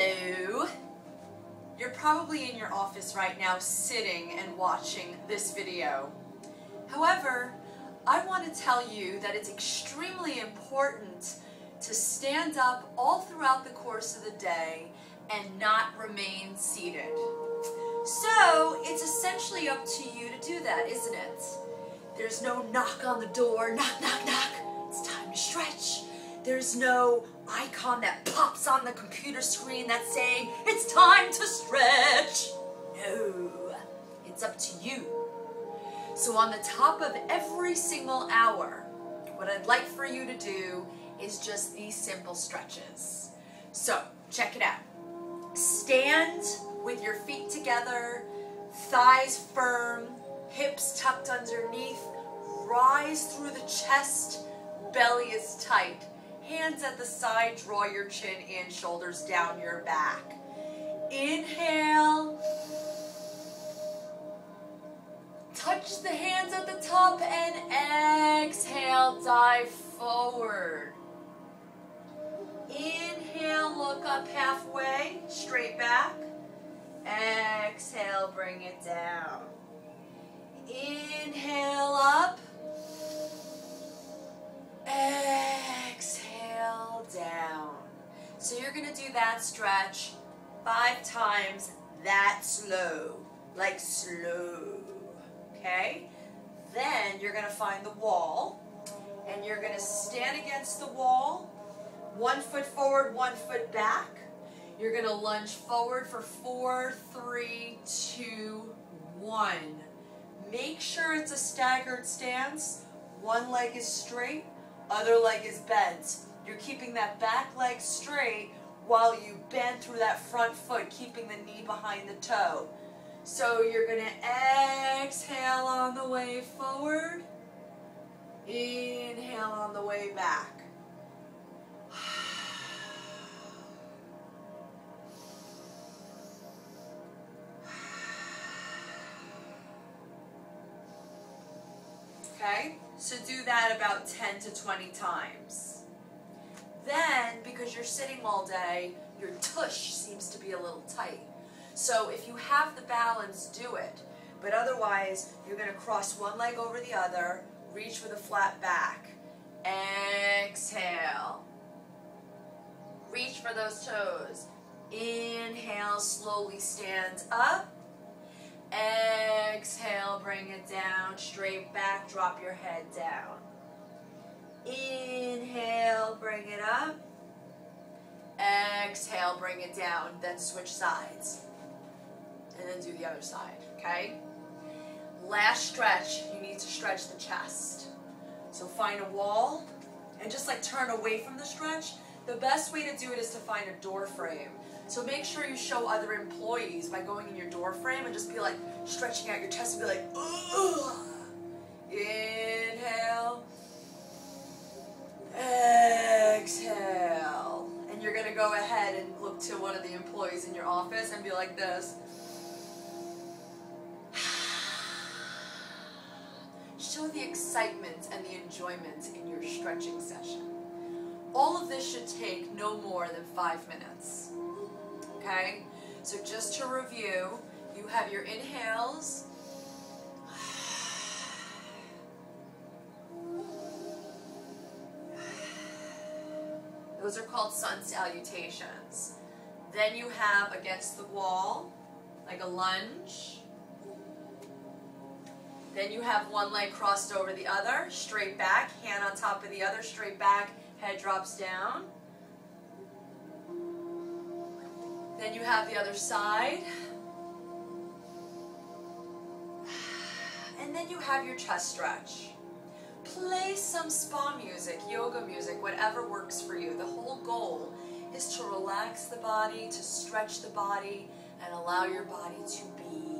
Hello. You're probably in your office right now sitting and watching this video. However, I want to tell you that it's extremely important to stand up all throughout the course of the day and not remain seated. So, it's essentially up to you to do that, isn't it? There's no knock on the door, knock, knock, knock. It's time to stretch. There's no icon that pops on the computer screen that's saying, it's time to stretch. No, it's up to you. So on the top of every single hour, what I'd like for you to do is just these simple stretches. So check it out. Stand with your feet together, thighs firm, hips tucked underneath, rise through the chest, belly is tight. Hands at the side, draw your chin in, shoulders down your back. Inhale. Touch the hands at the top and exhale, dive forward. Inhale, look up halfway, straight back. Exhale, bring it down. Inhale So you're going to do that stretch five times that slow, like slow. Okay? Then you're going to find the wall and you're going to stand against the wall, one foot forward, one foot back. You're going to lunge forward for four, three, two, one. Make sure it's a staggered stance. One leg is straight, other leg is bent. You're keeping that back leg straight while you bend through that front foot, keeping the knee behind the toe. So you're going to exhale on the way forward, inhale on the way back. Okay, so do that about 10 to 20 times. Then, because you're sitting all day, your tush seems to be a little tight. So if you have the balance, do it. But otherwise, you're going to cross one leg over the other, reach with a flat back. Exhale. Reach for those toes. Inhale, slowly stand up. Exhale, bring it down, straight back, drop your head down. Inhale, bring it up. Exhale, bring it down, then switch sides. And then do the other side, okay? Last stretch, you need to stretch the chest. So find a wall and just like turn away from the stretch. The best way to do it is to find a door frame. So make sure you show other employees by going in your door frame and just be like stretching out your chest and be like, Ugh. Office and be like this. Show the excitement and the enjoyment in your stretching session. All of this should take no more than five minutes. Okay? So just to review, you have your inhales. Those are called sun salutations. Then you have against the wall, like a lunge. Then you have one leg crossed over the other, straight back, hand on top of the other, straight back, head drops down. Then you have the other side. And then you have your chest stretch. Play some spa music, yoga music, whatever works for you. The whole goal is to relax the body, to stretch the body, and allow your body to be